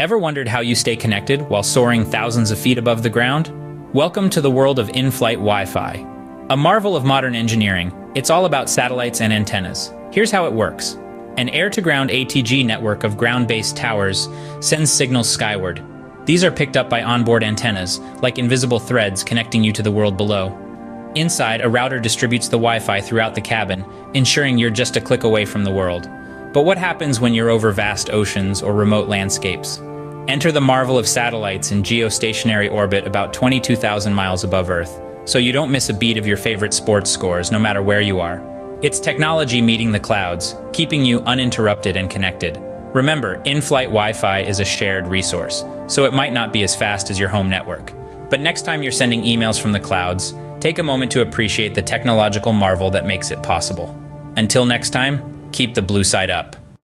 Ever wondered how you stay connected while soaring thousands of feet above the ground? Welcome to the world of in-flight Wi-Fi. A marvel of modern engineering, it's all about satellites and antennas. Here's how it works. An air-to-ground ATG network of ground-based towers sends signals skyward. These are picked up by onboard antennas, like invisible threads connecting you to the world below. Inside, a router distributes the Wi-Fi throughout the cabin, ensuring you're just a click away from the world. But what happens when you're over vast oceans or remote landscapes? Enter the marvel of satellites in geostationary orbit about 22,000 miles above Earth, so you don't miss a beat of your favorite sports scores no matter where you are. It's technology meeting the clouds, keeping you uninterrupted and connected. Remember, in-flight Wi-Fi is a shared resource, so it might not be as fast as your home network. But next time you're sending emails from the clouds, take a moment to appreciate the technological marvel that makes it possible. Until next time, keep the blue side up.